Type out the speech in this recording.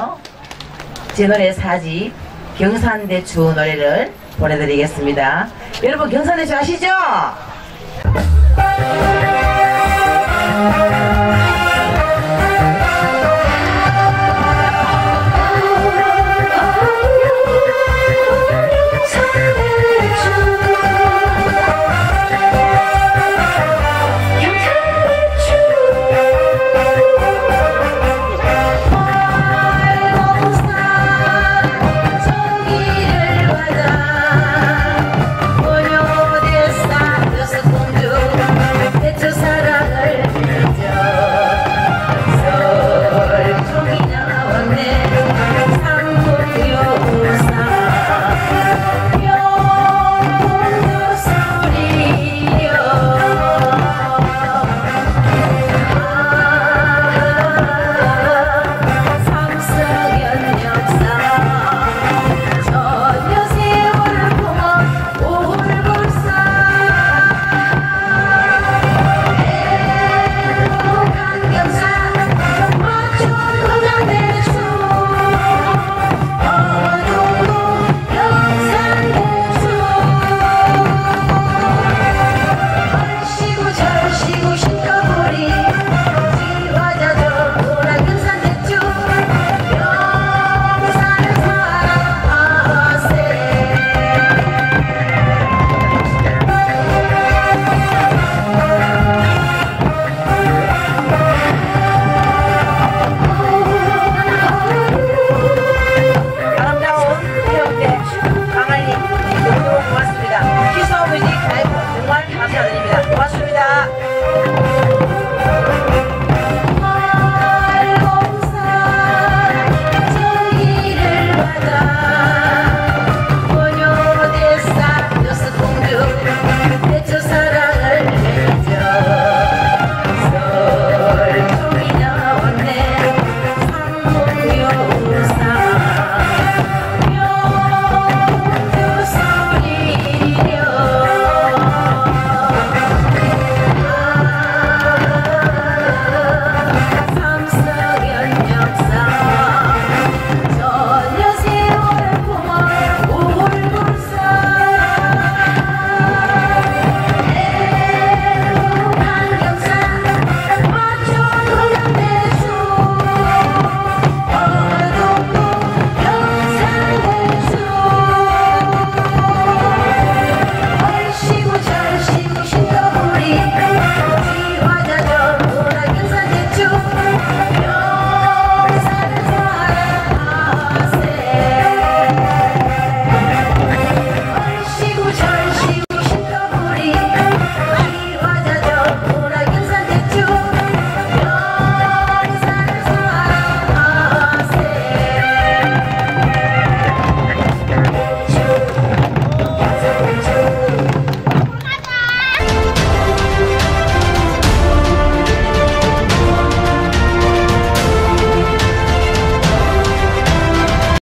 이어서 제 노래 사집 경산대추 노래를 보내드리겠습니다. 여러분 경산대추 아시죠? Bye.